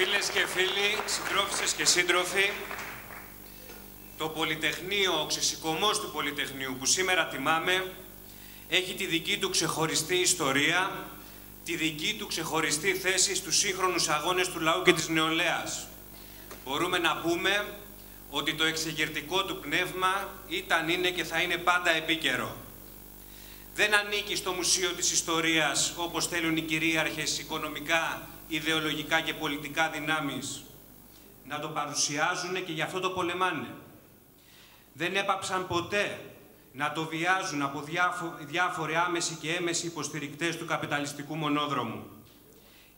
Φίλες και φίλοι, συντρόφισσες και σύντροφοι, το Πολυτεχνείο, ο ξεσηκωμός του Πολυτεχνείου που σήμερα τιμάμε, έχει τη δική του ξεχωριστή ιστορία, τη δική του ξεχωριστή θέση στους σύγχρονους αγώνες του λαού και της νεολαίας. Μπορούμε να πούμε ότι το εξεγερτικό του πνεύμα ήταν, είναι και θα είναι πάντα επίκαιρο. Δεν ανήκει στο Μουσείο της Ιστορίας, όπως θέλουν οι κυρίαρχες οικονομικά, ιδεολογικά και πολιτικά δυνάμεις, να το παρουσιάζουν και γι' αυτό το πολεμάνε. Δεν έπαψαν ποτέ να το βιάζουν από διάφοροι άμεση και έμεση υποστηρικτές του καπιταλιστικού μονόδρομου.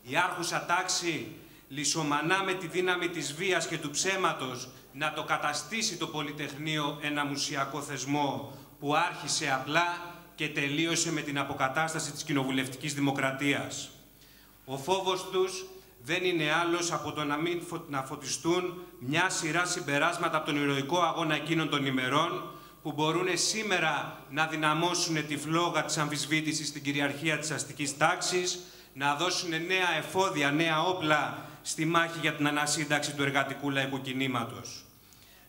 Η άρχουσα τάξη λισομανά με τη δύναμη της βίας και του ψέματος να το καταστήσει το Πολυτεχνείο ένα μουσιακό θεσμό που άρχισε απλά και τελείωσε με την αποκατάσταση της κοινοβουλευτικής δημοκρατίας. Ο φόβος τους δεν είναι άλλος από το να μην να φωτιστούν μια σειρά συμπεράσματα από τον ηρωικό αγώνα εκείνων των ημερών που μπορούν σήμερα να δυναμώσουν τη φλόγα της αμφισβήτησης στην κυριαρχία της αστικής τάξης, να δώσουν νέα εφόδια, νέα όπλα στη μάχη για την ανασύνταξη του εργατικού λαϊκού κινήματος.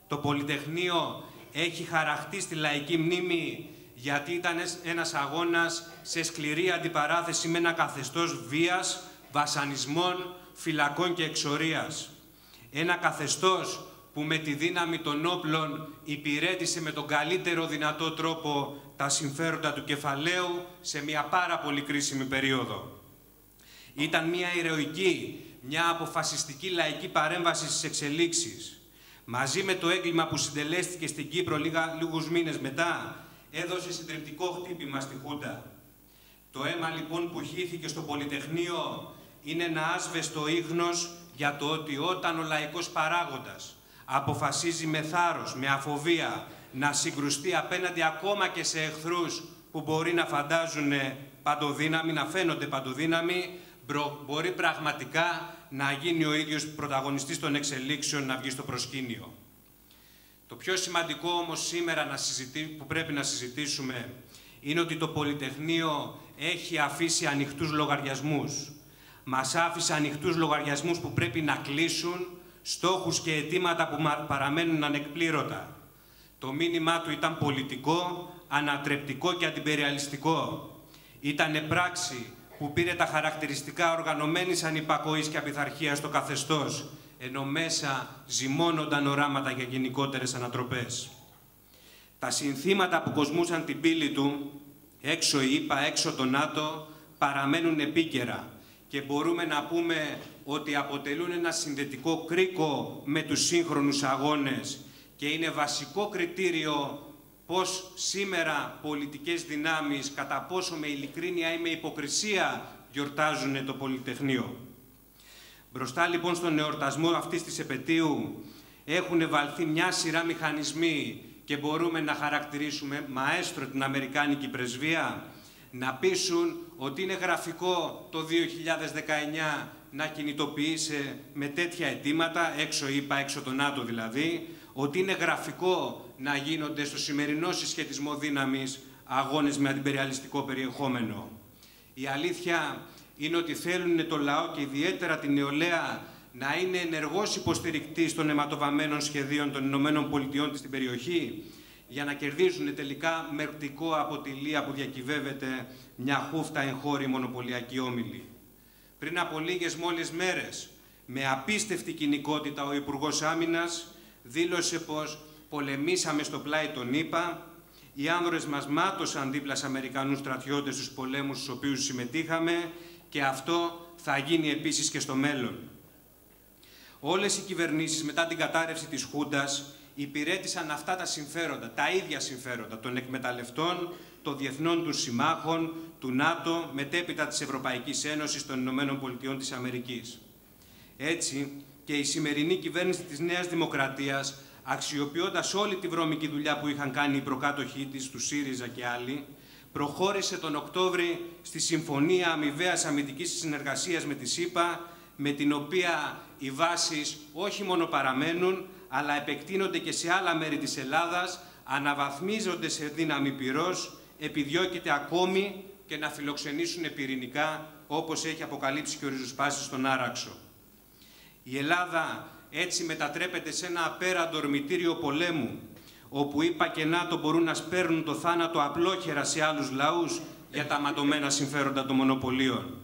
Το Πολυτεχνείο έχει χαραχτεί στη λαϊκή μνήμη γιατί ήταν ένας αγώνας σε σκληρή αντιπαράθεση με ένα καθεστώς βίας, βασανισμών, φυλακών και εξορίας. Ένα καθεστώς που με τη δύναμη των όπλων υπηρέτησε με τον καλύτερο δυνατό τρόπο τα συμφέροντα του κεφαλαίου σε μια πάρα πολύ κρίσιμη περίοδο. Ήταν μια ηρωική, μια αποφασιστική λαϊκή παρέμβαση στις εξελίξεις. Μαζί με το έγκλημα που συντελέστηκε στην Κύπρο λίγα, λίγους μήνες μετά, έδωσε συντριπτικό χτύπημα στη Χούντα. Το αίμα λοιπόν που χύθηκε στο Πολυτεχνείο είναι ένα άσβεστο ίχνος για το ότι όταν ο λαϊκός παράγοντας αποφασίζει με θάρρος, με αφοβία, να συγκρουστεί απέναντι ακόμα και σε εχθρούς που μπορεί να φαντάζουν παντοδύναμη, να φαίνονται παντοδύναμη, μπορεί πραγματικά να γίνει ο ίδιος πρωταγωνιστής των εξελίξεων να βγει στο προσκήνιο. Το πιο σημαντικό όμως σήμερα να που πρέπει να συζητήσουμε είναι ότι το Πολυτεχνείο έχει αφήσει ανοιχτούς λογαριασμούς. Μας άφησε ανοιχτούς λογαριασμούς που πρέπει να κλείσουν, στόχους και αιτήματα που παραμένουν ανεκπλήρωτα. Το μήνυμά του ήταν πολιτικό, ανατρεπτικό και αντιπεριαλιστικό. Ήτανε πράξη που πήρε τα χαρακτηριστικά οργανωμένης ανυπακοής και απειθαρχίας στο καθεστώς, ενώ μέσα ζυμώνονταν οράματα για γενικότερες ανατροπές. Τα συνθήματα που κοσμούσαν την πύλη του, έξω η ΙΠΑ, έξω το ΝΑΤΟ, παραμένουν επίκαιρα και μπορούμε να πούμε ότι αποτελούν ένα συνδετικό κρίκο με τους σύγχρονους αγώνες και είναι βασικό κριτήριο πώς σήμερα πολιτικές δυνάμεις, κατά πόσο με ειλικρίνεια ή με υποκρισία γιορτάζουν το Πολυτεχνείο. Μπροστά λοιπόν στον εορτασμό αυτής της επαιτίου έχουν βαλθεί μια σειρά μηχανισμοί και μπορούμε να χαρακτηρίσουμε μαέστρο την Αμερικάνικη Πρεσβεία, να πείσουν ότι είναι γραφικό το 2019 να κινητοποιήσει με τέτοια αιτήματα, έξω είπα, έξω το ΝΑΤΟ δηλαδή, ότι είναι γραφικό να γίνονται στο σημερινό συσχετισμό δύναμης αγώνες με αντιπεριαλιστικό περιεχόμενο. Η αλήθεια είναι ότι θέλουν το λαό και ιδιαίτερα την νεολαία να είναι ενεργός υποστηρικτής των αιματοβαμένων σχεδίων των Ηνωμένων Πολιτειών στην περιοχή για να κερδίζουν τελικά μερτικό από τη λία που διακυβεύεται μια χούφτα εγχώρη μονοπωλιακή όμιλη. Πριν από λίγες μόλις μέρες, με απίστευτη κοινικότητα ο Υπουργός Άμυνας δήλωσε πως πολεμήσαμε στο πλάι των ΗΠΑ, οι άνδρες μας μάτωσαν δίπλα σε Αμερικανούς στρατιώτες στους πολέμους στους οποίους συμμετείχαμε και αυτό θα γίνει επίσης και στο μέλλον. Όλες οι κυβερνήσεις μετά την κατάρρευση της Χούντας υπηρέτησαν αυτά τα συμφέροντα, τα ίδια συμφέροντα των εκμεταλλευτών, των διεθνών τους συμμάχων, του ΝΑΤΟ, μετέπειτα της Ευρωπαϊκής Ένωσης των Ηνωμένων Πολιτειών της Αμερικής. Έτσι και η σημερινή κυβέρνηση της Νέας Δημοκρατίας, αξιοποιώντας όλη τη βρώμικη δουλειά που είχαν κάνει οι προκάτοχοί της, του ΣΥΡΙΖΑ και άλλοι, προχώρησε τον Οκτώβρη στη Συμφωνία Αμοιβαίας Αμυντικής Συνεργασίας με τη ΣΥΠΑ, με την οποία οι βάσεις όχι μόνο παραμένουν, αλλά επεκτείνονται και σε άλλα μέρη της Ελλάδας, αναβαθμίζονται σε δύναμη πυρός, επιδιώκεται ακόμη και να φιλοξενήσουν πυρηνικά, όπως έχει αποκαλύψει και ο Ριζοσπάσης στον Άραξο. Η Ελλάδα έτσι μετατρέπεται σε ένα απέραντο ορμητήριο πολέμου, όπου είπα και ΝΑΤΟ μπορούν να σπέρνουν το θάνατο απλόχερα σε άλλους λαούς για τα ματωμένα συμφέροντα των μονοπωλίων.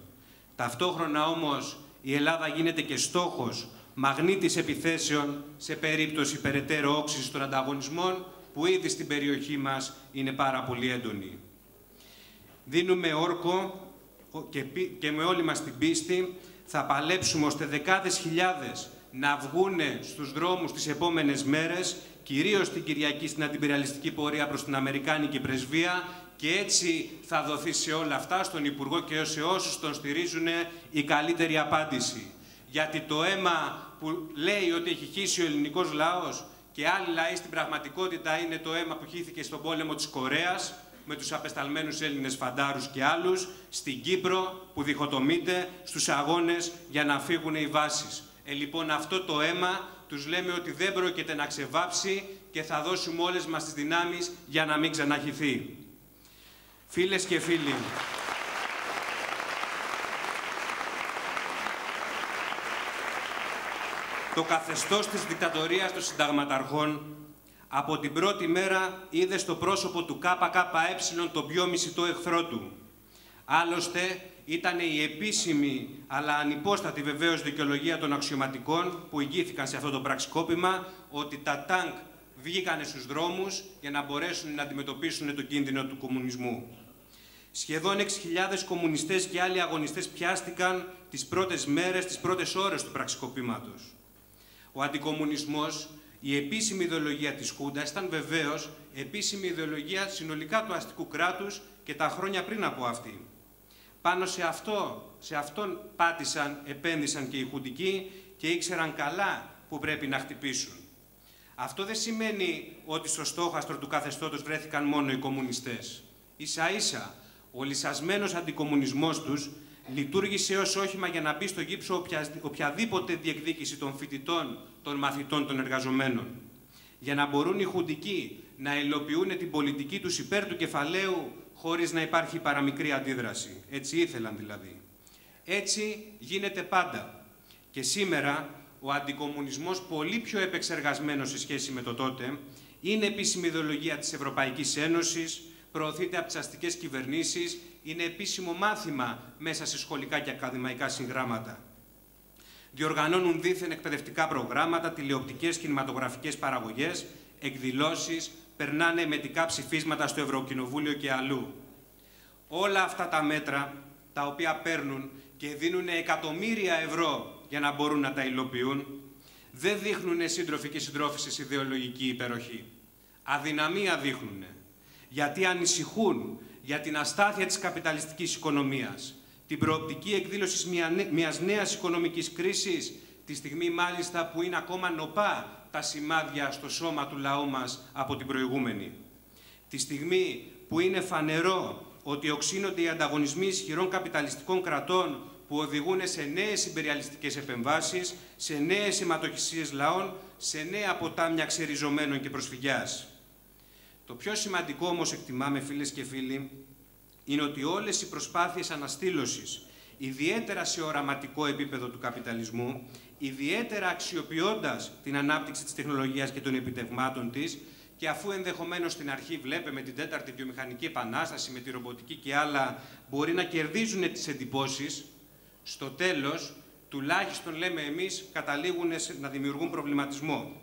Ταυτόχρονα όμως η Ελλάδα γίνεται και στόχος μαγνήτης επιθέσεων σε περίπτωση περαιτέρω όξυσης των ανταγωνισμών που ήδη στην περιοχή μας είναι πάρα πολύ έντονη. Δίνουμε όρκο και με όλη μας την πίστη θα παλέψουμε ώστε δεκάδες χιλιάδες να βγούνε στους δρόμους τις επόμενες μέρες, κυρίως την Κυριακή στην αντιπεριαλιστική πορεία προς την Αμερικάνικη πρεσβεία και έτσι θα δοθεί σε όλα αυτά στον Υπουργό και σε όσους τον στηρίζουν η καλύτερη απάντηση. Γιατί το αίμα που λέει ότι έχει χύσει ο ελληνικός λαός και άλλοι λαοί στην πραγματικότητα είναι το αίμα που χύθηκε στον πόλεμο της Κορέας με τους απεσταλμένους Έλληνες φαντάρους και άλλους, στην Κύπρο που διχοτομείται στους αγώνες για να φύγουν οι βάσεις. Ε, λοιπόν, αυτό το αίμα τους λέμε ότι δεν πρόκειται να ξεβάψει και θα δώσουμε όλες μας τις δυνάμεις για να μην ξαναχυθεί. Φίλες και φίλοι, το καθεστώς της δικτατορίας των συνταγματαρχών από την πρώτη μέρα είδε στο πρόσωπο του ΚΚΕ τον πιο μισητό εχθρό του. Άλλωστε, ήταν η επίσημη αλλά ανυπόστατη βεβαίως δικαιολογία των αξιωματικών που ηγήθηκαν σε αυτό το πραξικόπημα ότι τα τάγκ βγήκανε στους δρόμους για να μπορέσουν να αντιμετωπίσουν τον κίνδυνο του κομμουνισμού. Σχεδόν 6.000 κομμουνιστές και άλλοι αγωνιστές πιάστηκαν τις πρώτες μέρες, τις πρώτες ώρες του πραξικοπήματος. Ο αντικομουνισμός, η επίσημη ιδεολογία της Χούντας ήταν βεβαίως επίσημη ιδεολογία συνολικά του αστικού κράτους και τα χρόνια πριν από αυτή. Πάνω σε αυτό, σε αυτόν πάτησαν, επένδυσαν και οι χουντικοί και ήξεραν καλά που πρέπει να χτυπήσουν. Αυτό δεν σημαίνει ότι στο στόχαστρο του καθεστώτος βρέθηκαν μόνο οι κομμουνιστές. Ίσα ίσα, ο λυσασμένος αντικομουνισμός τους λειτουργήσε ως όχημα για να μπει στο γύψο οποιαδήποτε διεκδίκηση των φοιτητών, των μαθητών, των εργαζομένων. Για να μπορούν οι χουντικοί να υλοποιούν την πολιτική τους υπέρ του κεφαλαίου χωρίς να υπάρχει παραμικρή αντίδραση. Έτσι ήθελαν δηλαδή. Έτσι γίνεται πάντα. Και σήμερα ο αντικομουνισμός πολύ πιο επεξεργασμένος σε σχέση με το τότε είναι επίσημη ιδεολογία της Ευρωπαϊκής Ένωσης, προωθείται από τις αστικές κυβερνήσεις, είναι επίσημο μάθημα μέσα σε σχολικά και ακαδημαϊκά συγγράμματα. Διοργανώνουν δίθεν εκπαιδευτικά προγράμματα, τηλεοπτικές κινηματογραφικές παραγωγές, εκδηλώσεις, περνάνε μετικά ψηφίσματα στο Ευρωκοινοβούλιο και αλλού. Όλα αυτά τα μέτρα, τα οποία παίρνουν και δίνουν εκατομμύρια ευρώ για να μπορούν να τα υλοποιούν, δεν δείχνουν σύντροφοι και συντρόφισσες ιδεολογική υπεροχή. Αδυναμία δείχνουν, γιατί ανησυχούν για την αστάθεια της καπιταλιστικής οικονομίας, την προοπτική εκδήλωσης μιας νέας οικονομικής κρίσης, τη στιγμή μάλιστα που είναι ακόμα νοπά τα σημάδια στο σώμα του λαού μας από την προηγούμενη. Τη στιγμή που είναι φανερό ότι οξύνονται οι ανταγωνισμοί ισχυρών καπιταλιστικών κρατών που οδηγούν σε νέες υπεριαλιστικές επεμβάσεις, σε νέες αιματοχυσίες λαών, σε νέα ποτάμια ξεριζωμένων και προσφυγιάς. Το πιο σημαντικό όμως εκτιμάμε φίλες και φίλοι, είναι ότι όλες οι προσπάθειες αναστήλωσης, ιδιαίτερα σε οραματικό επίπεδο του καπιταλισμού, ιδιαίτερα αξιοποιώντας την ανάπτυξη της τεχνολογίας και των επιτευγμάτων της και αφού ενδεχομένως στην αρχή βλέπουμε την τέταρτη βιομηχανική επανάσταση με τη ρομποτική και άλλα μπορεί να κερδίζουν τις εντυπώσεις, στο τέλος, τουλάχιστον λέμε εμείς, καταλήγουν να δημιουργούν προβληματισμό.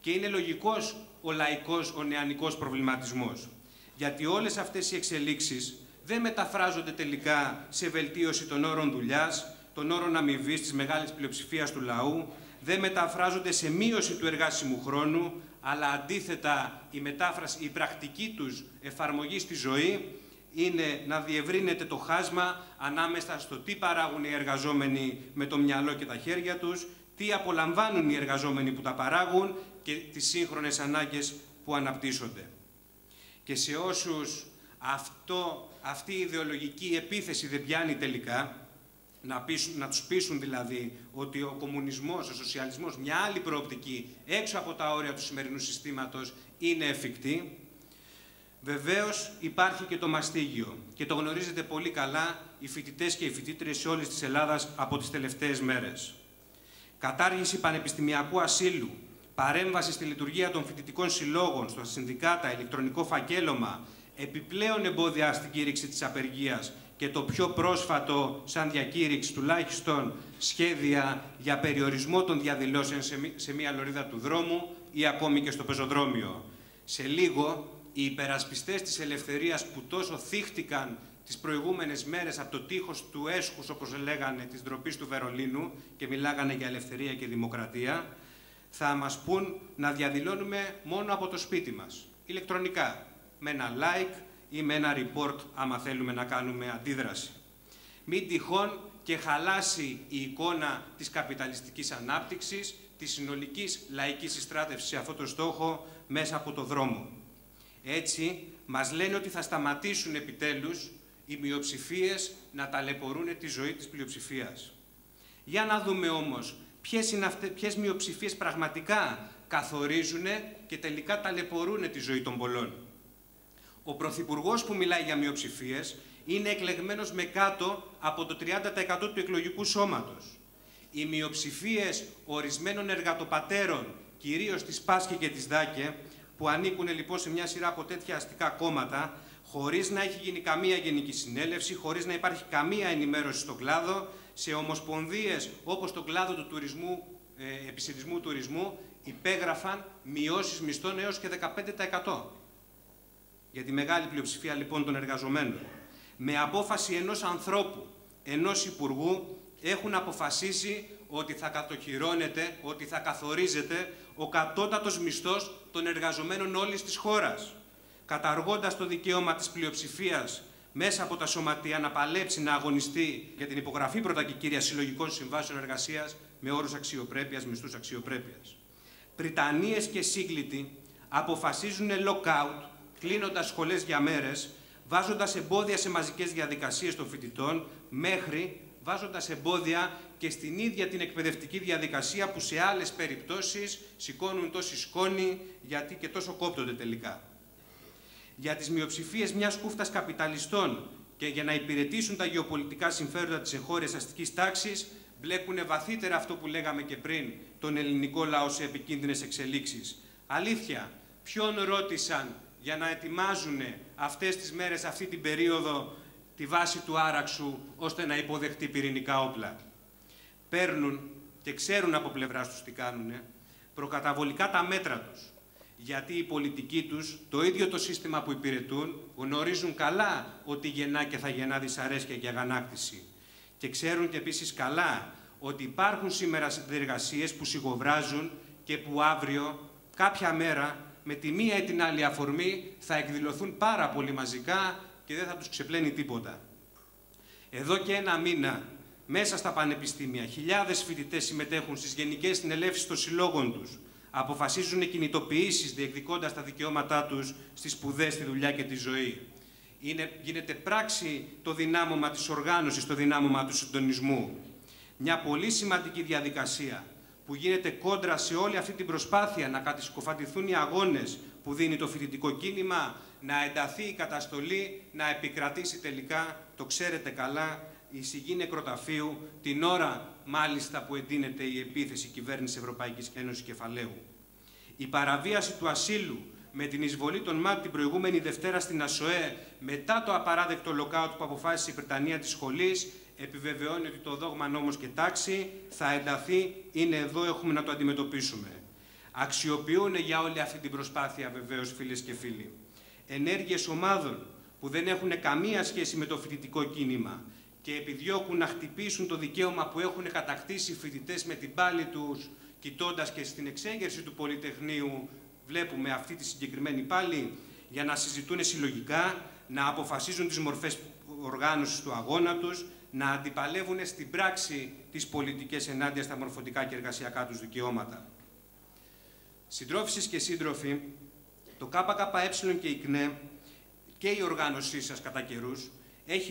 Και είναι λογικός ο λαϊκός, ο νεανικός προβληματισμός. Γιατί όλες αυτές οι εξελίξεις δεν μεταφράζονται τελικά σε βελτίωση των όρων δουλειάς, των όρων αμοιβής της μεγάλης πλειοψηφίας του λαού, δεν μεταφράζονται σε μείωση του εργάσιμου χρόνου, αλλά αντίθετα η μετάφραση, η πρακτική τους εφαρμογή στη ζωή είναι να διευρύνεται το χάσμα ανάμεσα στο τι παράγουν οι εργαζόμενοι με το μυαλό και τα χέρια τους, τι απολαμβάνουν οι εργαζόμενοι που τα παράγουν και τις σύγχρονες ανάγκες που αναπτύσσονται. Και σε όσους αυτό, αυτή η ιδεολογική επίθεση δεν πιάνει τελικά, να, πείσουν, να τους πείσουν δηλαδή ότι ο κομμουνισμός, ο σοσιαλισμός, μια άλλη προοπτική έξω από τα όρια του σημερινού συστήματος είναι εφικτή, βεβαίως υπάρχει και το μαστίγιο και το γνωρίζετε πολύ καλά οι φοιτητές και οι φοιτήτρες σε όλης της Ελλάδας από τις τελευταίες μέρες. κατάργηση πανεπιστημιακού ασύλου, παρέμβαση στη λειτουργία των φοιτητικών συλλόγων, στα συνδικάτα, ηλεκτρονικό φακέλωμα, επιπλέον εμπόδια στην κήρυξη της απεργίας και το πιο πρόσφατο σαν διακήρυξη τουλάχιστον σχέδια για περιορισμό των διαδηλώσεων σε μία λωρίδα του δρόμου ή ακόμη και στο πεζοδρόμιο. Σε λίγο, οι υπερασπιστές της ελευθερίας που τόσο θύχτηκαν τις προηγούμενες μέρες από το τείχος του έσχους, όπως λέγανε, της ντροπής του Βερολίνου και μιλάγανε για ελευθερία και δημοκρατία, θα μας πούν να διαδηλώνουμε μόνο από το σπίτι μας, ηλεκτρονικά, με ένα like ή με ένα report, άμα θέλουμε να κάνουμε αντίδραση. Μην τυχόν και χαλάσει η εικόνα της καπιταλιστικής ανάπτυξης, της συνολικής λαϊκής συστράτευσης σε αυτό το στόχο μέσα από το δρόμο. Έτσι, μας λένε ότι θα σταματήσουν επιτέλους οι μειοψηφίες να ταλαιπωρούν τη ζωή της πλειοψηφίας. Για να δούμε όμως ποιες, είναι αυτές, ποιες μειοψηφίες πραγματικά καθορίζουν και τελικά ταλαιπωρούν τη ζωή των πολλών. Ο Πρωθυπουργός που μιλάει για μειοψηφίες είναι εκλεγμένος με κάτω από το 30% του εκλογικού σώματος. Οι μειοψηφίες ορισμένων εργατοπατέρων, κυρίως της Πάσχη και της Δάκε, που ανήκουν λοιπόν σε μια σειρά από τέτοια αστικά κόμματα, χωρίς να έχει γίνει καμία γενική συνέλευση, χωρίς να υπάρχει καμία ενημέρωση στον κλάδο, σε ομοσπονδίες όπως τον κλάδο του τουρισμού, ε, επισητισμού τουρισμού, υπέγραφαν μειώσεις μισθών έως και 15%. Για τη μεγάλη πλειοψηφία λοιπόν των εργαζομένων. Με απόφαση ενός ανθρώπου, ενός υπουργού, έχουν αποφασίσει ότι θα κατοχυρώνεται, ότι θα καθορίζεται ο κατώτατος μισθός των εργαζομένων όλης της χώρας καταργώντας το δικαίωμα της πλειοψηφίας μέσα από τα σωματεία να παλέψει, να αγωνιστεί για την υπογραφή πρώτα και κύρια συλλογικών συμβάσεων εργασίας με όρους αξιοπρέπειας, μισθούς αξιοπρέπειας. Πριτανίες και σύγκλητοι αποφασίζουν lockout, κλείνοντας σχολές για μέρες, βάζοντας εμπόδια σε μαζικές διαδικασίες των φοιτητών, μέχρι βάζοντας εμπόδια και στην ίδια την εκπαιδευτική διαδικασία που σε άλλες περιπτώσεις σηκώνουν τόση σκόνη γιατί και τόσο κόπτονται τελικά για τις μειοψηφίες μιας κούφτας καπιταλιστών και για να υπηρετήσουν τα γεωπολιτικά συμφέροντα της εγχώριας αστικής τάξης, μπλέκουν βαθύτερα αυτό που λέγαμε και πριν, τον ελληνικό λαό σε επικίνδυνες εξελίξεις. Αλήθεια, ποιον ρώτησαν για να ετοιμάζουν αυτές τις μέρες, αυτή την περίοδο, τη βάση του άραξου, ώστε να υποδεχτεί πυρηνικά όπλα; Παίρνουν και ξέρουν από πλευράς τους τι κάνουν, προκαταβολικά τα μέτρα τους γιατί οι πολιτικοί τους, το ίδιο το σύστημα που υπηρετούν, γνωρίζουν καλά ότι γεννά και θα γεννά δυσαρέσκεια και αγανάκτηση. Και ξέρουν και επίσης καλά ότι υπάρχουν σήμερα συνεργασίες που σιγοβράζουν και που αύριο, κάποια μέρα, με τη μία ή την άλλη αφορμή, θα εκδηλωθούν πάρα πολύ μαζικά και δεν θα τους ξεπλένει τίποτα. Εδώ και ένα μήνα, μέσα στα πανεπιστήμια, χιλιάδες φοιτητές συμμετέχουν στις γενικές συνελεύσεις των συλλόγων τους, αποφασίζουν κινητοποιήσεις διεκδικώντας τα δικαιώματά τους στις σπουδές, στη δουλειά και τη ζωή. Είναι, γίνεται πράξη το δυνάμωμα της οργάνωσης, το δυνάμωμα του συντονισμού. Μια πολύ σημαντική διαδικασία που γίνεται κόντρα σε όλη αυτή την προσπάθεια να κατησκοφαντηθούν οι αγώνες που δίνει το φοιτητικό κίνημα, να ενταθεί η καταστολή, να επικρατήσει τελικά, το ξέρετε καλά, η σιγή νεκροταφείου την ώρα μάλιστα που εντείνεται η επίθεση κυβέρνησης Ευρωπαϊκής Ένωσης Κεφαλαίου. Η παραβίαση του ασύλου με την εισβολή των ΜΑΤ την προηγούμενη Δευτέρα στην ΑΣΟΕ μετά το απαράδεκτο λοκάουτ που αποφάσισε η Βρετανία της σχολής επιβεβαιώνει ότι το δόγμα νόμος και τάξη θα ενταθεί, είναι εδώ, έχουμε να το αντιμετωπίσουμε. Αξιοποιούν για όλη αυτή την προσπάθεια βεβαίως φίλες και φίλοι. Ενέργειες ομάδων που δεν έχουν καμία σχέση με το φοιτητικό κίνημα και επιδιώκουν να χτυπήσουν το δικαίωμα που έχουν κατακτήσει οι φοιτητές με την πάλη τους, κοιτώντας και στην εξέγερση του Πολυτεχνείου, βλέπουμε αυτή τη συγκεκριμένη πάλη, για να συζητούν συλλογικά, να αποφασίζουν τις μορφές οργάνωσης του αγώνα τους, να αντιπαλεύουν στην πράξη τις πολιτικές ενάντια στα μορφωτικά και εργασιακά τους δικαιώματα. Συντρόφισσες και σύντροφοι, το ΚΚΕ και η ΚΝΕ και η οργάνωσή σας κατά καιρούς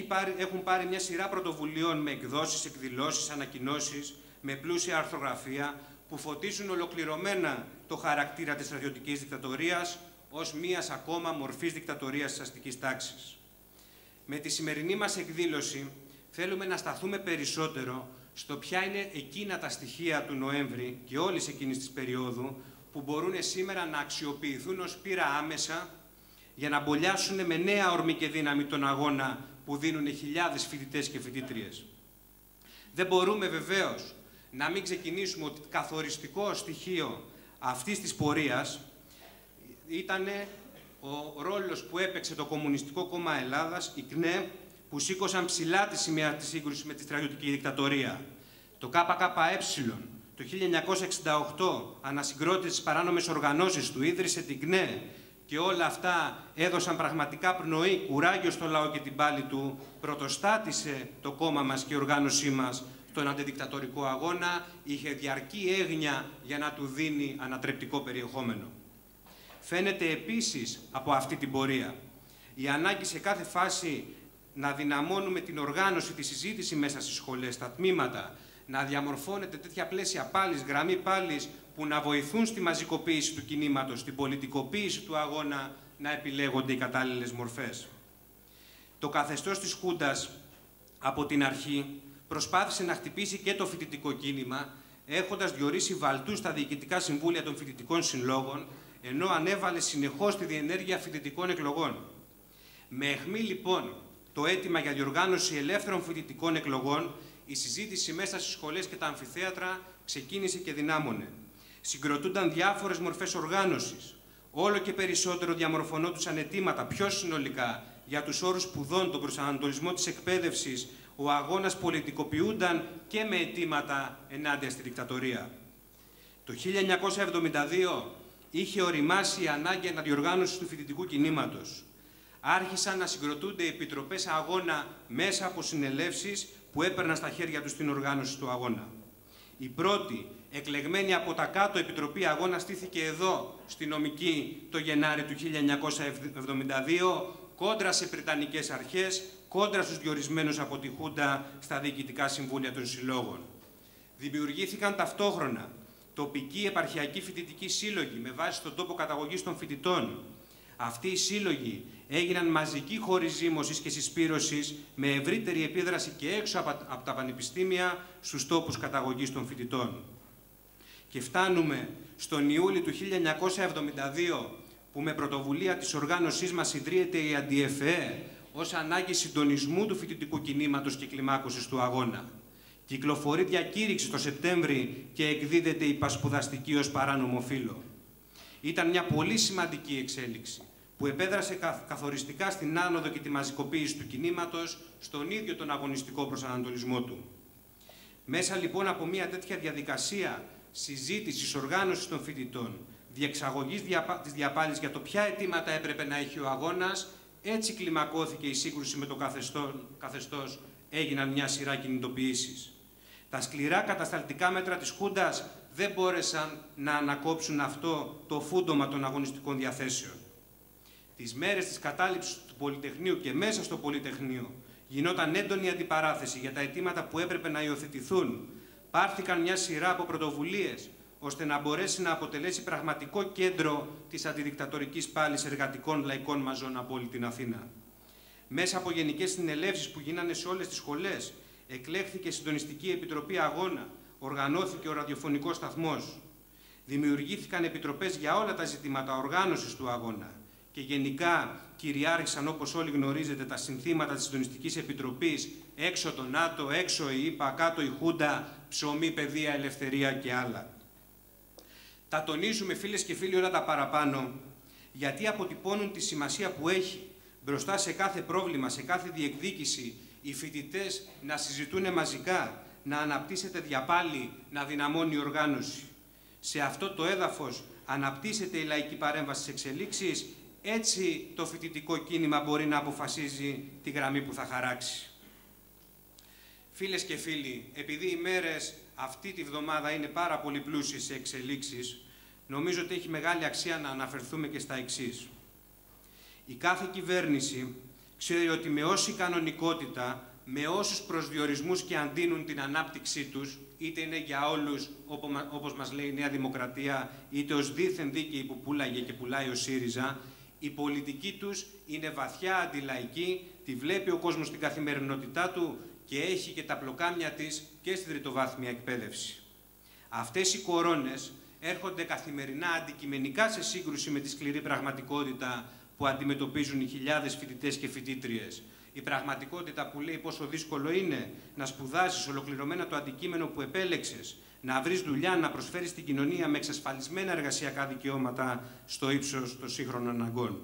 πάρει, έχουν πάρει μια σειρά πρωτοβουλίων με εκδόσεις, εκδηλώσεις, ανακοινώσεις, με πλούσια αρθρογραφία, που φωτίζουν ολοκληρωμένα το χαρακτήρα της στρατιωτικής δικτατορίας ως μίας ακόμα μορφής δικτατορίας της αστικής τάξης. Με τη σημερινή μας εκδήλωση θέλουμε να σταθούμε περισσότερο στο ποια είναι εκείνα τα στοιχεία του Νοέμβρη και όλης εκείνης της περίοδου που μπορούν σήμερα να αξιοποιηθούν ως πείρα άμεσα για να μπολιάσουν με νέα ορμή και δύναμη τον αγώνα που δίνουν χιλιάδες φοιτητές και φοιτήτριες. Δεν μπορούμε βεβαίως να μην ξεκινήσουμε ότι καθοριστικό στοιχείο αυτής της πορείας ήταν ο ρόλος που έπαιξε το Κομμουνιστικό Κόμμα Ελλάδας, η ΚΝΕ, που σήκωσαν ψηλά τη σημαία της σύγκρουσης με τη στρατιωτική δικτατορία. Το ΚΚΕ, το 1968, ανασυγκρότησε τις παράνομες οργανώσεις του, ίδρυσε την ΚΝΕ και όλα αυτά έδωσαν πραγματικά πνοή, κουράγιο στο λαό και την πάλη του, πρωτοστάτησε το κόμμα μας και η οργάνωσή μας στον αντιδικτατορικό αγώνα, είχε διαρκή έγνοια για να του δίνει ανατρεπτικό περιεχόμενο. Φαίνεται επίσης από αυτή την πορεία η ανάγκη σε κάθε φάση να δυναμώνουμε την οργάνωση, τη συζήτηση μέσα στις σχολές, στα τμήματα, να διαμορφώνεται τέτοια πλαίσια πάλι, γραμμή πάλι που να βοηθούν στη μαζικοποίηση του κινήματος, στην πολιτικοποίηση του αγώνα, να επιλέγονται οι κατάλληλες μορφές. Το καθεστώς της Χούντας από την αρχή προσπάθησε να χτυπήσει και το φοιτητικό κίνημα, έχοντας διορίσει βαλτούς στα διοικητικά συμβούλια των φοιτητικών συλλόγων, ενώ ανέβαλε συνεχώς τη διενέργεια φοιτητικών εκλογών. Με αιχμή λοιπόν το αίτημα για διοργάνωση ελεύθερων φοιτητικών εκλογών, η συζήτηση μέσα στις σχολές και τα αμφιθέατρα ξεκίνησε και δυνάμωνε. Συγκροτούνταν διάφορες μορφές οργάνωσης. Όλο και περισσότερο διαμορφωνόντουσαν αιτήματα πιο συνολικά για τους όρους σπουδών, τον προσανατολισμό της εκπαίδευσης, ο αγώνας πολιτικοποιούνταν και με αιτήματα ενάντια στη δικτατορία. Το 1972 είχε οριμάσει η ανάγκη αναδιοργάνωσης του φοιτητικού κινήματος. Άρχισαν να συγκροτούνται επιτροπές αγώνα μέσα από συνελεύσεις που έπαιρναν στα χέρια τους την οργάνωση του αγώνα. Η πρώτη, εκλεγμένη από τα κάτω Επιτροπή Αγώνας, στήθηκε εδώ, στη νομική, το Γενάρη του 1972, κόντρα σε Πριτανικές αρχές, κόντρα στους διορισμένους από τη Χούντα στα διοικητικά συμβούλια των συλλόγων. Δημιουργήθηκαν ταυτόχρονα τοπικοί επαρχιακοί φοιτητικοί σύλλογοι με βάση τον τόπο καταγωγής των φοιτητών. Αυτοί οι σύλλογοι έγιναν μαζική χώροι ζήμωσης και συσπήρωσης με ευρύτερη επίδραση και έξω από τα πανεπιστήμια στους τόπους καταγωγής των φοιτητών. Και φτάνουμε στον Ιούλιο του 1972 που με πρωτοβουλία της οργάνωσής μας ιδρύεται η Αντιεφέ ως ανάγκη συντονισμού του φοιτητικού κινήματος και κλιμάκωσης του αγώνα. Κυκλοφορεί διακήρυξη το Σεπτέμβρη και εκδίδεται η πασπουδαστική ως παράνομο φύλλο. Ήταν μια πολύ σημαντική εξέλιξη που επέδρασε καθοριστικά στην άνοδο και τη μαζικοποίηση του κινήματος στον ίδιο τον αγωνιστικό προσανατολισμό του. Μέσα λοιπόν από μια τέτοια διαδικασία συζήτησης, οργάνωσης των φοιτητών, διεξαγωγής της διαπάλης για το ποια αιτήματα έπρεπε να έχει ο αγώνας, έτσι κλιμακώθηκε η σύγκρουση με το καθεστώς, έγιναν μια σειρά κινητοποιήσεις. Τα σκληρά κατασταλτικά μέτρα της Χούντας δεν μπόρεσαν να ανακόψουν αυτό το φούντομα των αγωνιστικών διαθέσεων. Τις μέρες της κατάληψης του Πολυτεχνείου και μέσα στο Πολυτεχνείο γινόταν έντονη αντιπαράθεση για τα αιτήματα που έπρεπε να υιοθετηθούν. Πάρθηκαν μια σειρά από πρωτοβουλίες ώστε να μπορέσει να αποτελέσει πραγματικό κέντρο της αντιδικτατορικής πάλης εργατικών λαϊκών μαζών από όλη την Αθήνα. Μέσα από γενικές συνελεύσεις που γίνανε σε όλες τις σχολές, εκλέχθηκε Συντονιστική Επιτροπή Αγώνα, οργανώθηκε ο ραδιοφωνικός σταθμός. Δημιουργήθηκαν επιτροπές για όλα τα ζητήματα οργάνωσης του αγώνα και γενικά κυριάρχησαν όπως όλοι γνωρίζετε τα συνθήματα της Συντονιστικής Επιτροπής έξω το ΝΑΤΟ, έξω η ΙΠΑ, κάτω η Χούντα, ψωμί, παιδεία, ελευθερία και άλλα. Τα τονίζουμε φίλες και φίλοι όλα τα παραπάνω γιατί αποτυπώνουν τη σημασία που έχει μπροστά σε κάθε πρόβλημα, σε κάθε διεκδίκηση οι φοιτητές να συζητούν μαζικά, να αναπτύσσεται διαπάλι, να δυναμώνει η οργάνωση. Σε αυτό το έδαφος αναπτύσσεται η λαϊκή παρέμβαση στις εξελίξεις, έτσι το φοιτητικό κίνημα μπορεί να αποφασίζει τη γραμμή που θα χαράξει. Φίλες και φίλοι, επειδή οι μέρες αυτή τη βδομάδα είναι πάρα πολύ πλούσιες σε εξελίξεις, νομίζω ότι έχει μεγάλη αξία να αναφερθούμε και στα εξής. Η κάθε κυβέρνηση ξέρει ότι με όση κανονικότητα, με όσους προσδιορισμούς και αντίνουν την ανάπτυξή τους, είτε είναι για όλους, όπως μας λέει η Νέα Δημοκρατία, είτε ως δίθεν δίκαιη που πουλάγε και πουλάει ο ΣΥΡΙΖΑ, η πολιτική τους είναι βαθιά αντιλαϊκή, τη βλέπει ο κόσμος στην καθημερινότητά του και και έχει και τα πλοκάμια της και στην τριτοβάθμια εκπαίδευση. Αυτές οι κορώνες έρχονται καθημερινά αντικειμενικά σε σύγκρουση με τη σκληρή πραγματικότητα που αντιμετωπίζουν οι χιλιάδες φοιτητές και φοιτήτριες. Η πραγματικότητα που λέει πόσο δύσκολο είναι να σπουδάσεις ολοκληρωμένα το αντικείμενο που επέλεξες, να βρεις δουλειά, να προσφέρεις στην κοινωνία με εξασφαλισμένα εργασιακά δικαιώματα στο ύψος των σύγχρονων αναγκών.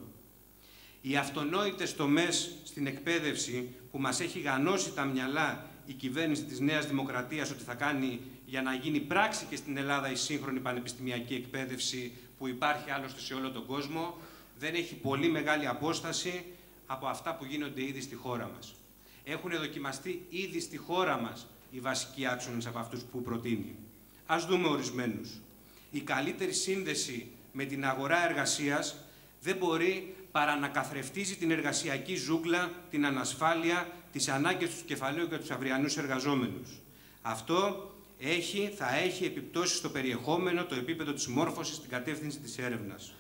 Οι αυτονόητες τομές στην εκπαίδευση που μας έχει γανώσει τα μυαλά η κυβέρνηση της Νέας Δημοκρατίας ότι θα κάνει για να γίνει πράξη και στην Ελλάδα η σύγχρονη πανεπιστημιακή εκπαίδευση που υπάρχει άλλωστε σε όλο τον κόσμο, δεν έχει πολύ μεγάλη απόσταση από αυτά που γίνονται ήδη στη χώρα μας. Έχουν δοκιμαστεί ήδη στη χώρα μας οι βασικοί άξονες από αυτούς που προτείνει. Ας δούμε ορισμένους. Η καλύτερη σύνδεση με την αγορά εργασίας δεν μπορεί παρά να καθρεφτίζει την εργασιακή ζούγκλα, την ανασφάλεια, τις ανάγκες του κεφαλαίου για τους αυριανούς εργαζόμενους. Αυτό έχει, θα έχει επιπτώσεις στο περιεχόμενο, το επίπεδο της μόρφωσης, την κατεύθυνση της έρευνας.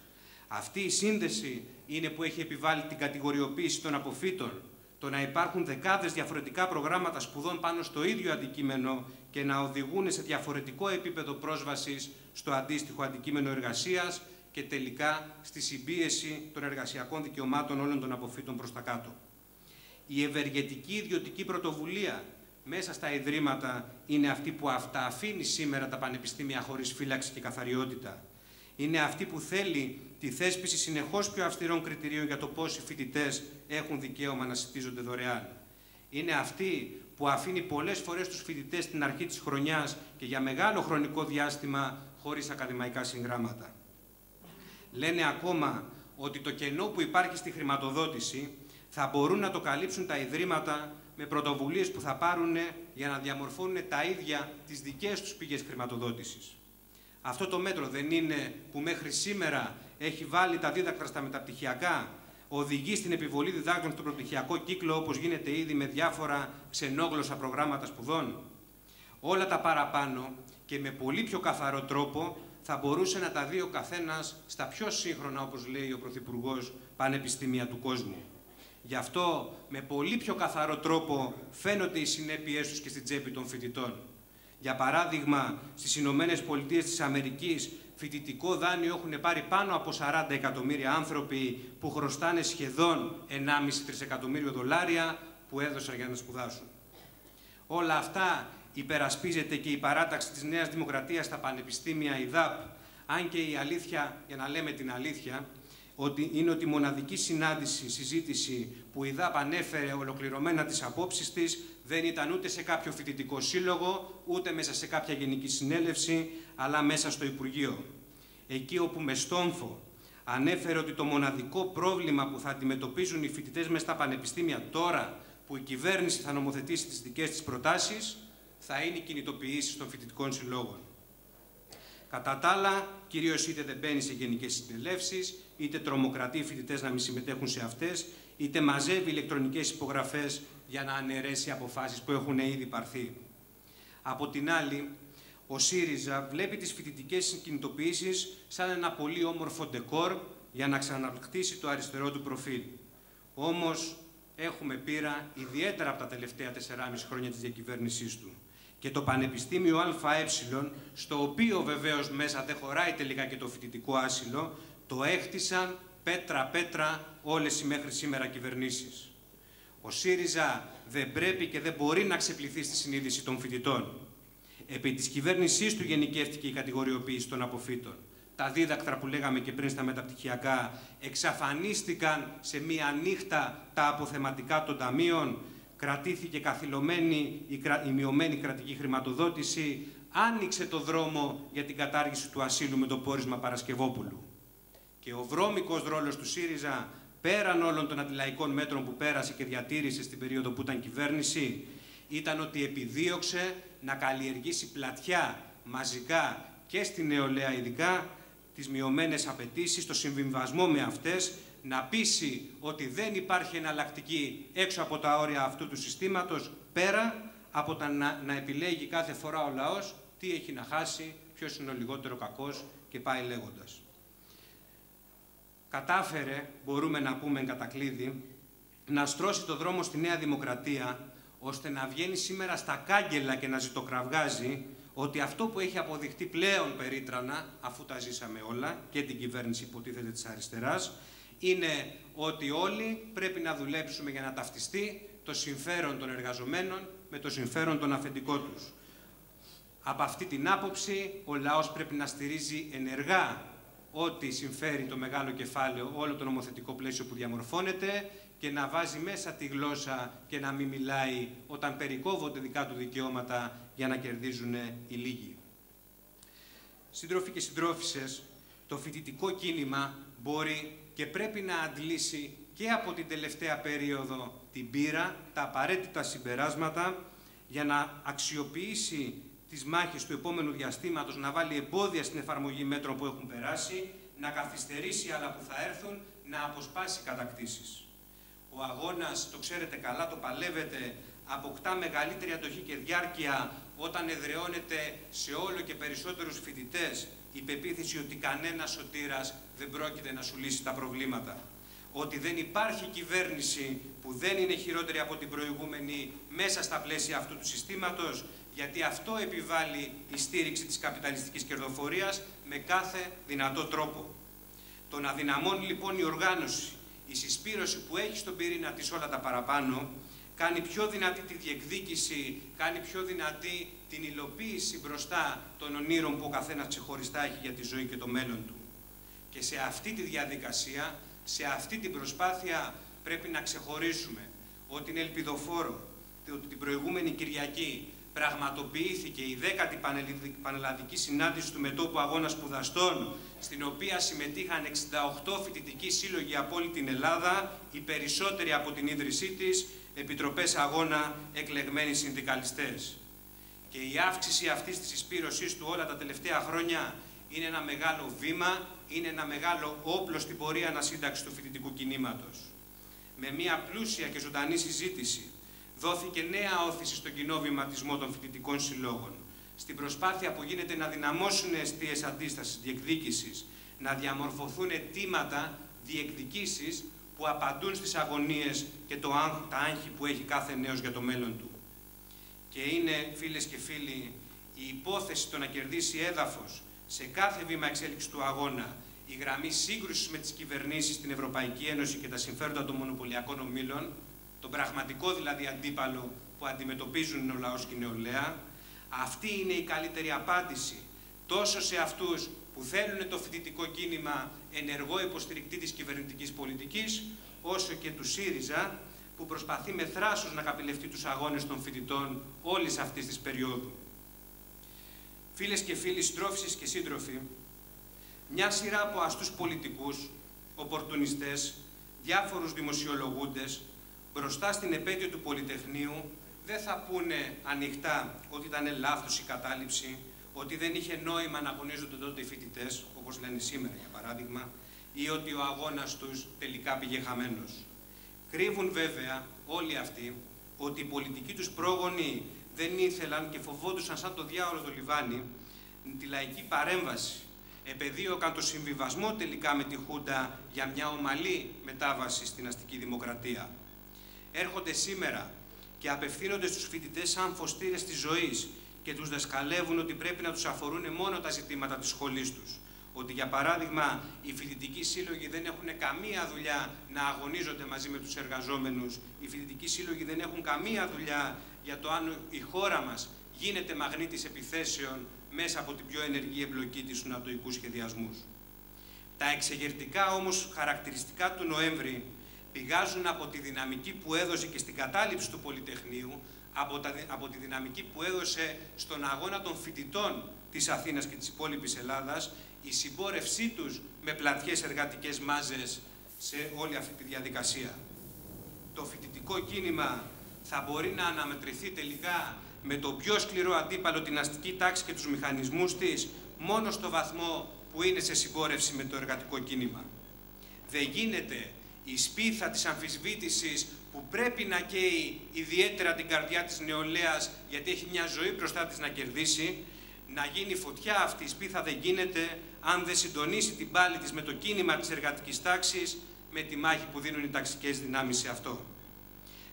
Αυτή η σύνδεση είναι που έχει επιβάλει την κατηγοριοποίηση των αποφύτων, το να υπάρχουν δεκάδες διαφορετικά προγράμματα σπουδών πάνω στο ίδιο αντικείμενο και να οδηγούν σε διαφορετικό επίπεδο πρόσβασης στο αντίστοιχο αντικείμενο εργασίας και τελικά στη συμπίεση των εργασιακών δικαιωμάτων όλων των αποφύτων προς τα κάτω. Η ευεργετική ιδιωτική πρωτοβουλία μέσα στα ιδρύματα είναι αυτή που αυτά αφήνει σήμερα τα πανεπιστήμια χωρίς φύλαξη και καθαριότητα. Είναι αυτή που θέλει τη θέσπιση συνεχώς πιο αυστηρών κριτηρίων για το πώς οι φοιτητές έχουν δικαίωμα να συντίζονται δωρεάν. Είναι αυτή που αφήνει πολλές φορές τους φοιτητές στην αρχή της χρονιάς και για μεγάλο χρονικό διάστημα χωρίς ακαδημαϊκά συγγράμματα. Λένε ακόμα ότι το κενό που υπάρχει στη χρηματοδότηση θα μπορούν να το καλύψουν τα ιδρύματα με πρωτοβουλίες που θα πάρουν για να διαμορφώνουν τα ίδια τις δικές τους πηγές χρηματοδότησης. Αυτό το μέτρο δεν είναι που μέχρι σήμερα έχει βάλει τα δίδακτρα στα μεταπτυχιακά, οδηγεί στην επιβολή διδάκτων στο προπτυχιακό κύκλο όπως γίνεται ήδη με διάφορα ξενόγλωσσα προγράμματα σπουδών; Όλα τα παραπάνω και με πολύ πιο καθαρό τρόπο θα μπορούσε να τα δει ο καθένας στα πιο σύγχρονα, όπως λέει ο Πρωθυπουργός, πανεπιστήμια του κόσμου. Γι' αυτό με πολύ πιο καθαρό τρόπο φαίνονται οι συνέπειές τους και στην τσέπη των φοιτητών. Για παράδειγμα, στις Ηνωμένες Πολιτείες της Αμερικής φοιτητικό δάνειο έχουν πάρει πάνω από 40 εκατομμύρια άνθρωποι που χρωστάνε σχεδόν 1,5 τρισεκατομμύριο δολάρια που έδωσαν για να σπουδάσουν. Όλα αυτά υπερασπίζεται και η παράταξη της Νέας Δημοκρατίας στα πανεπιστήμια, η ΔΑΠ, αν και η αλήθεια, για να λέμε την αλήθεια, ότι είναι ότι η μοναδική συνάντηση, συζήτηση που η ΔΑΠ ανέφερε ολοκληρωμένα τις απόψεις της δεν ήταν ούτε σε κάποιο φοιτητικό σύλλογο, ούτε μέσα σε κάποια γενική συνέλευση, αλλά μέσα στο Υπουργείο. Εκεί όπου με στόμφο ανέφερε ότι το μοναδικό πρόβλημα που θα αντιμετωπίζουν οι φοιτητές μέσα στα πανεπιστήμια τώρα που η κυβέρνηση θα νομοθετήσει τις δικές της προτάσεις, θα είναι οι κινητοποιήσεις των φοιτητικών συλλόγων. Κατά τα άλλα, κυρίως είτε δεν μπαίνει σε γενικές συνελεύσεις, είτε τρομοκρατεί οι φοιτητές να μην συμμετέχουν σε αυτές, είτε μαζεύει ηλεκτρονικές υπογραφές για να αναιρέσει αποφάσεις που έχουν ήδη πάρθει. Από την άλλη, ο ΣΥΡΙΖΑ βλέπει τις φοιτητικές κινητοποιήσεις σαν ένα πολύ όμορφο ντεκόρ για να ξαναπτύξει το αριστερό του προφίλ. Όμως, έχουμε πείρα ιδιαίτερα από τα τελευταία 4,5 χρόνια της διακυβέρνησής του και το Πανεπιστήμιο ΑΕ, στο οποίο βεβαίως μέσα δεν χωράει τελικά και το φοιτητικό άσυλο, το έχτισαν πέτρα-πέτρα όλες οι μέχρι σήμερα κυβερνήσεις. Ο ΣΥΡΙΖΑ δεν πρέπει και δεν μπορεί να ξεπληθεί στη συνείδηση των φοιτητών. Επί της κυβέρνησής του γενικεύτηκε η κατηγοριοποίηση των αποφύτων. Τα δίδακτρα που λέγαμε και πριν στα μεταπτυχιακά εξαφανίστηκαν σε μία νύχτα τα αποθεματικά των ταμείων, κρατήθηκε καθυλωμένη η, η μειωμένη κρατική χρηματοδότηση, άνοιξε το δρόμο για την κατάργηση του ασύλου με το πόρισμα Παρασκευόπουλου. Και ο βρώμικος ρόλος του ΣΥΡΙΖΑ, πέραν όλων των αντιλαϊκών μέτρων που πέρασε και διατήρησε στην περίοδο που ήταν κυβέρνηση, ήταν ότι επιδίωξε να καλλιεργήσει πλατιά μαζικά και στη νεολαία ειδικά τις μειωμένες απαιτήσεις, το συμβιβασμό με αυτές να πείσει ότι δεν υπάρχει εναλλακτική έξω από τα όρια αυτού του συστήματος, πέρα από τα να, να επιλέγει κάθε φορά ο λαός τι έχει να χάσει, ποιος είναι ο λιγότερο κακός και πάει λέγοντας. Κατάφερε, μπορούμε να πούμε εν κατακλείδη, να στρώσει το δρόμο στη Νέα Δημοκρατία ώστε να βγαίνει σήμερα στα κάγκελα και να ζητοκραυγάζει ότι αυτό που έχει αποδειχτεί πλέον περίτρανα, αφού τα ζήσαμε όλα και την κυβέρνηση υποτίθεται της αριστεράς, είναι ότι όλοι πρέπει να δουλέψουμε για να ταυτιστεί το συμφέρον των εργαζομένων με το συμφέρον των αφεντικών τους. Από αυτή την άποψη, ο λαός πρέπει να στηρίζει ενεργά ό,τι συμφέρει το μεγάλο κεφάλαιο, όλο το νομοθετικό πλαίσιο που διαμορφώνεται και να βάζει μέσα τη γλώσσα και να μην μιλάει όταν περικόβονται δικά του δικαιώματα για να κερδίζουν οι λίγοι. Σύντροφοι και συντρόφισσες, το φοιτητικό κίνημα μπορεί και πρέπει να αντλήσει και από την τελευταία περίοδο την πείρα, τα απαραίτητα συμπεράσματα για να αξιοποιήσει τις μάχες του επόμενου διαστήματος, να βάλει εμπόδια στην εφαρμογή μέτρων που έχουν περάσει, να καθυστερήσει άλλα που θα έρθουν, να αποσπάσει κατακτήσεις. Ο αγώνας, το ξέρετε καλά, το παλεύετε, αποκτά μεγαλύτερη αντοχή και διάρκεια όταν εδραιώνεται σε όλο και περισσότερους φοιτητές η πεποίθηση ότι κανένας σωτήρας δεν πρόκειται να σου λύσει τα προβλήματα. Ότι δεν υπάρχει κυβέρνηση που δεν είναι χειρότερη από την προηγούμενη μέσα στα πλαίσια αυτού του συστήματος, γιατί αυτό επιβάλλει η στήριξη της καπιταλιστικής κερδοφορίας με κάθε δυνατό τρόπο. Το να δυναμώνει λοιπόν η οργάνωση, η συσπήρωση που έχει στον πυρήνα της όλα τα παραπάνω, κάνει πιο δυνατή τη διεκδίκηση, κάνει πιο δυνατή την υλοποίηση μπροστά των ονείρων που ο καθένας ξεχωριστά έχει για τη ζωή και το μέλλον του. Και σε αυτή τη διαδικασία, σε αυτή την προσπάθεια πρέπει να ξεχωρίσουμε ότι είναι ελπιδοφόρο ότι την προηγούμενη Κυριακή πραγματοποιήθηκε η 10η Πανελλαδική Συνάντηση του Μετώπου Αγώνας Σπουδαστών, στην οποία συμμετείχαν 68 φοιτητικοί σύλλογοι από όλη την Ελλάδα, οι περισσότεροι από την ίδρυσή της, επιτροπές αγώνα εκλεγμένοι συνδικαλιστές. Και η αύξηση αυτής της εισπύρωσής του όλα τα τελευταία χρόνια είναι ένα μεγάλο βήμα, είναι ένα μεγάλο όπλο στην πορεία ανασύνταξης του φοιτητικού κινήματος. Με μια πλούσια και ζωντανή συζήτηση δόθηκε νέα όθηση στον κοινό βηματισμό των φοιτητικών συλλόγων. Στην προσπάθεια που γίνεται να δυναμώσουν αιστείες αντίστασης, διεκδίκησης, να διαμορφωθούν αιτήματα διεκδικήσεις που απαντούν στις αγωνίες και το, τα άγχη που έχει κάθε νέος για το μέλλον του. Και είναι, φίλες και φίλοι, η υπόθεση το να κερδίσει έδαφος σε κάθε βήμα εξέλιξης του αγώνα, η γραμμή σύγκρουσης με τις κυβερνήσεις στην Ευρωπαϊκή Ένωση και τα συμφέροντα των μονοπωλιακών ομίλων, τον πραγματικό δηλαδή αντίπαλο που αντιμετωπίζουν ο λαός και η νεολαία, αυτή είναι η καλύτερη απάντηση τόσο σε αυτούς που θέλουν το φοιτητικό κίνημα ενεργό υποστηρικτή της κυβερνητικής πολιτικής, όσο και του ΣΥΡΙΖΑ, που προσπαθεί με θράσος να καπηλευτεί τους αγώνες των φοιτητών όλης αυτής της περίοδου. Φίλες και φίλοι, στρόφισες και σύντροφοι, μια σειρά από αστούς πολιτικούς, οπορτουνιστές, διάφορους δημοσιολογούντες, μπροστά στην επέτειο του Πολυτεχνείου, δεν θα πούνε ανοιχτά ότι ήταν λάθος η κατάληψη, ότι δεν είχε νόημα να αγωνίζονται τότε οι φοιτητές, όπως λένε σήμερα για παράδειγμα, ή ότι ο αγώνας τους τελικά πήγε χαμένος. Κρύβουν βέβαια όλοι αυτοί ότι οι πολιτικοί τους πρόγονοι δεν ήθελαν και φοβόντουσαν σαν το διάολο το λιβάνι τη λαϊκή παρέμβαση. Επεδίωκαν το συμβιβασμό τελικά με τη Χούντα για μια ομαλή μετάβαση στην αστική δημοκρατία. Έρχονται σήμερα και απευθύνονται στους φοιτητές σαν φωστήρες της ζωής και τους δασκαλεύουν ότι πρέπει να τους αφορούν μόνο τα ζητήματα της σχολής τους. Ότι για παράδειγμα οι φοιτητικοί σύλλογοι δεν έχουν καμία δουλειά να αγωνίζονται μαζί με τους εργαζόμενους. Οι φοιτητικοί σύλλογοι δεν έχουν καμία δουλειά για το αν η χώρα μας γίνεται μαγνήτης επιθέσεων μέσα από την πιο ενεργή εμπλοκή της στους νατοικούς σχεδιασμούς. Τα εξεγερτικά όμως χαρακτηριστικά του Νοέμβρη πηγάζουν από τη δυναμική που έδωσε και στην κατάληψη του Πολυτεχνείου, από, τα, από τη δυναμική που έδωσε στον αγώνα των φοιτητών της Αθήνας και της υπόλοιπης Ελλάδας, η συμπόρευσή τους με πλατιές εργατικές μάζες σε όλη αυτή τη διαδικασία. Το φοιτητικό κίνημα θα μπορεί να αναμετρηθεί τελικά με το πιο σκληρό αντίπαλο την αστική τάξη και τους μηχανισμούς της, μόνο στο βαθμό που είναι σε συμπόρευση με το εργατικό κίνημα. Δεν γίνεται η σπίθα της αμφισβήτησης που πρέπει να καίει ιδιαίτερα την καρδιά της νεολαίας γιατί έχει μια ζωή μπροστά της να κερδίσει, να γίνει φωτιά αυτή η σπίθα δεν γίνεται αν δεν συντονίσει την πάλη της με το κίνημα της εργατικής τάξης, με τη μάχη που δίνουν οι ταξικές δυνάμεις σε αυτό.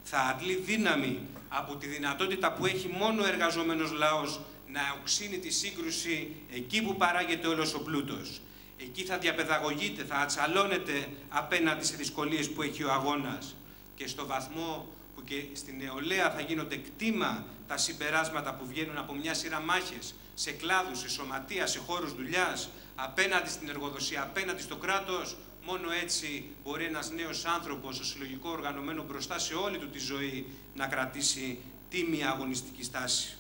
θα αντλεί δύναμη από τη δυνατότητα που έχει μόνο ο εργαζόμενος λαός να οξύνει τη σύγκρουση εκεί που παράγεται όλος ο πλούτος. Εκεί θα διαπαιδαγωγείται, θα ατσαλώνεται απέναντι σε δυσκολίες που έχει ο αγώνας και στο βαθμό που και στην νεολαία θα γίνονται κτήμα τα συμπεράσματα που βγαίνουν από μια σειρά μάχες σε κλάδους, σε σωματεία, σε χώρους δουλειάς, απέναντι στην εργοδοσία, απέναντι στο κράτος, μόνο έτσι μπορεί ένας νέος άνθρωπος, στο συλλογικό οργανωμένο μπροστά σε όλη του τη ζωή, να κρατήσει τίμια αγωνιστική στάση.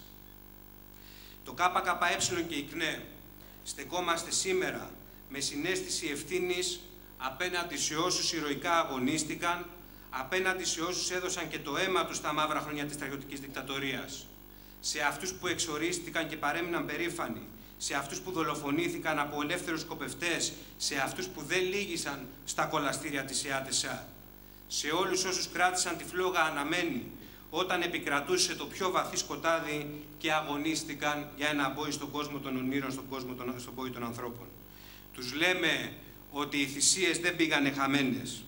Το ΚΚΕ και η ΚΝΕ στεκόμαστε σήμερα με συνέστηση ευθύνης απέναντι σε όσους ηρωικά αγωνίστηκαν, απέναντι σε όσους έδωσαν και το αίμα τους στα μαύρα χρόνια της στρατιωτικής δικτατορίας, σε αυτούς που εξορίστηκαν και παρέμειναν περήφανοι, σε αυτούς που δολοφονήθηκαν από ελεύθερους σκοπευτές, σε αυτούς που δεν λύγησαν στα κολαστήρια της ΕΑΤΕΣΑ, σε όλους όσους κράτησαν τη φλόγα αναμένη, όταν επικρατούσε το πιο βαθύ σκοτάδι και αγωνίστηκαν για ένα μπόι στον κόσμο των ονείρων, στον, κόσμο των, στον μπόι των ανθρώπων. Τους λέμε ότι οι θυσίες δεν πήγανε χαμένες.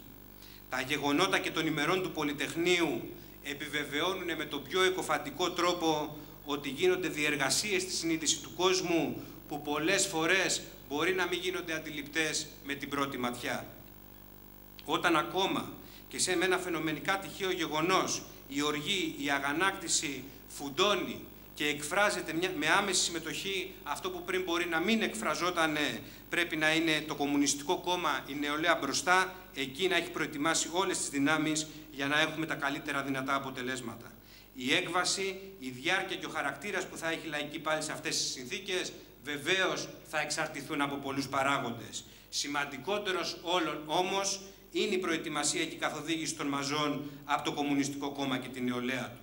Τα γεγονότα και των ημερών του Πολυτεχνείου επιβεβαιώνουν με τον πιο εκοφαντικό τρόπο ότι γίνονται διεργασίες στη συνείδηση του κόσμου που πολλές φορές μπορεί να μην γίνονται αντιληπτές με την πρώτη ματιά. Όταν ακόμα και σε ένα φαινομενικά τυχαίο γεγονός η οργή, η αγανάκτηση φουντώνει και εκφράζεται μια, με άμεση συμμετοχή αυτό που πριν μπορεί να μην εκφραζόταν πρέπει να είναι το Κομμουνιστικό Κόμμα, η νεολαία μπροστά, εκεί να έχει προετοιμάσει όλες τις δυνάμεις για να έχουμε τα καλύτερα δυνατά αποτελέσματα. Η έκβαση, η διάρκεια και ο χαρακτήρας που θα έχει η λαϊκή πάλι σε αυτές τις συνθήκες βεβαίως θα εξαρτηθούν από πολλούς παράγοντες. Σημαντικότερος όλων όμως είναι η προετοιμασία και η καθοδήγηση των μαζών από το Κομμουνιστικό Κόμμα και την νεολαία του.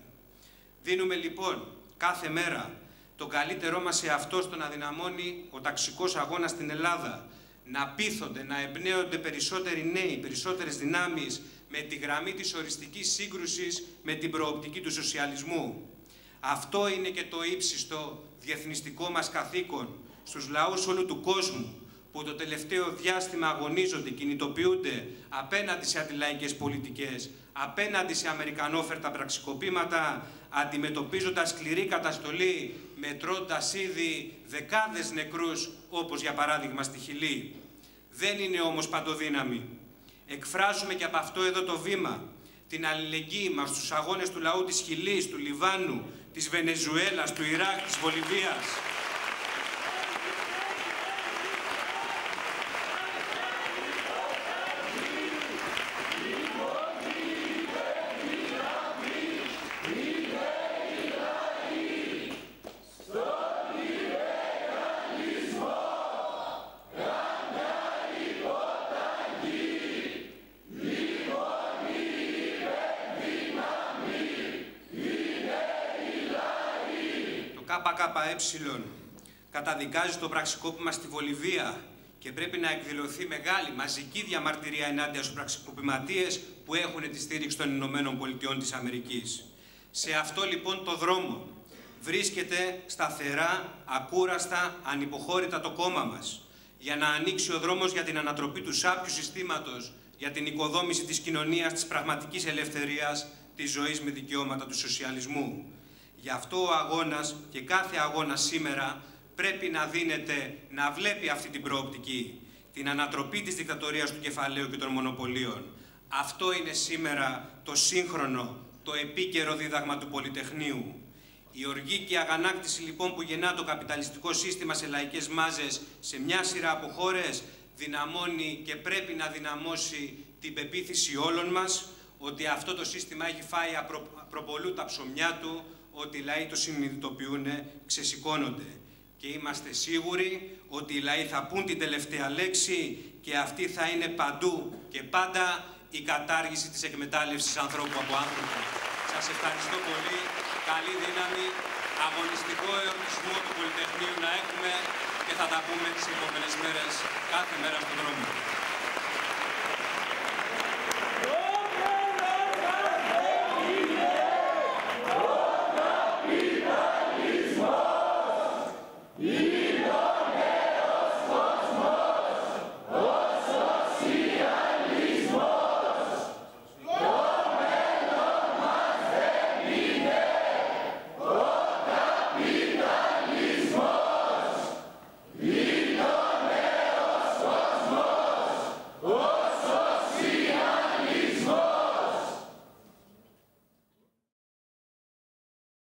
Δίνουμε λοιπόν κάθε μέρα το καλύτερό μας σε αυτό στο να δυναμώνει ο ταξικός αγώνας στην Ελλάδα, να πείθονται, να εμπνέονται περισσότεροι νέοι, περισσότερες δυνάμεις με τη γραμμή της οριστικής σύγκρουσης με την προοπτική του σοσιαλισμού. Αυτό είναι και το ύψιστο διεθνιστικό μας καθήκον στους λαούς όλου του κόσμου, που το τελευταίο διάστημα αγωνίζονται, κινητοποιούνται απέναντι σε αντιλαϊκές πολιτικές, απέναντι σε αμερικανόφερτα πραξικοπήματα, αντιμετωπίζοντας σκληρή καταστολή, μετρώντας ήδη δεκάδες νεκρούς, όπως για παράδειγμα στη Χιλή. Δεν είναι όμως παντοδύναμη. Εκφράζουμε και από αυτό εδώ το βήμα την αλληλεγγύη μας στους αγώνες του λαού της Χιλής, του Λιβάνου, της Βενεζουέλας, του Ιράκ, της Βολιβίας. ΚΚΕ καταδικάζει το πραξικόπημα στη Βολιβία και πρέπει να εκδηλωθεί μεγάλη μαζική διαμαρτυρία ενάντια στους πραξικοπηματίες που έχουν τη στήριξη των Ηνωμένων Πολιτειών της Αμερικής. Σε αυτό λοιπόν το δρόμο βρίσκεται σταθερά, ακούραστα, ανυποχώρητα το κόμμα μας για να ανοίξει ο δρόμος για την ανατροπή του σάπιου συστήματος, για την οικοδόμηση της κοινωνίας, της πραγματικής ελευθερίας, της ζωής με δικαιώματα του σοσιαλισμού. Γι' αυτό ο αγώνας και κάθε αγώνας σήμερα πρέπει να δίνεται, να βλέπει αυτή την προοπτική, την ανατροπή της δικτατορίας του κεφαλαίου και των μονοπωλίων. Αυτό είναι σήμερα το σύγχρονο, το επίκαιρο δίδαγμα του Πολυτεχνείου. Η οργή και η αγανάκτηση λοιπόν που γεννά το καπιταλιστικό σύστημα σε λαϊκές μάζες σε μια σειρά από χώρες δυναμώνει και πρέπει να δυναμώσει την πεποίθηση όλων μας ότι αυτό το σύστημα έχει φάει απροπολού τα ψωμιά του, ότι οι λαοί το συνειδητοποιούν, ξεσηκώνονται. Και είμαστε σίγουροι ότι οι λαοί θα πούν την τελευταία λέξη και αυτή θα είναι παντού και πάντα η κατάργηση της εκμετάλλευσης ανθρώπου από άνθρωπο. Σας ευχαριστώ πολύ. Καλή δύναμη. Αγωνιστικό εορτισμό του Πολυτεχνείου να έχουμε και θα τα πούμε τις επόμενες μέρες κάθε μέρα στον δρόμο.